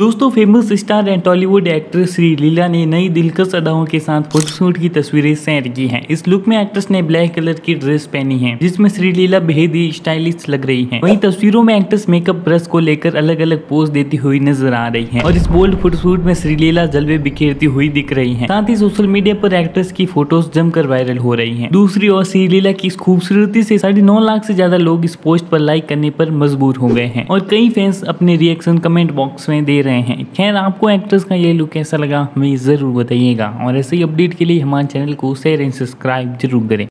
दोस्तों famous star and Tollywood actress Sreeleela ने नई दिलकश अदाओं के साथ फोटोशूट की तस्वीरें शेयर की हैं। इस लुक में एक्ट्रेस ने ब्लैक कलर की ड्रेस पहनी है, जिसमें श्री लीला बेहद ही स्टाइलिश लग रही हैं। वहीं तस्वीरों में एक्ट्रेस मेकअप ब्रश को लेकर अलग अलग पोज देती हुई नज़र आ रही है और इस बोल्ड फोटोशूट में श्री लीला जलवे बिखेरती हुई दिख रही है। साथ ही सोशल मीडिया पर एक्ट्रेस की फ़ोटोज़ जमकर वायरल हो रही है। दूसरी ओर श्री लीला की इस खूबसूरती से साढ़े नौ लाख से ज़्यादा लोग इस पोस्ट पर लाइक करने पर मजबूर हो गए हैं और कई फैंस अपने रिएक्शन कमेंट बॉक्स में दे रहे हैं। खैर, आपको एक्ट्रेस का ये लुक कैसा लगा हमें ज़रूर बताइएगा। और ऐसे ही अपडेट के लिए हमारे चैनल को शेयर एंड सब्सक्राइब ज़रूर करें।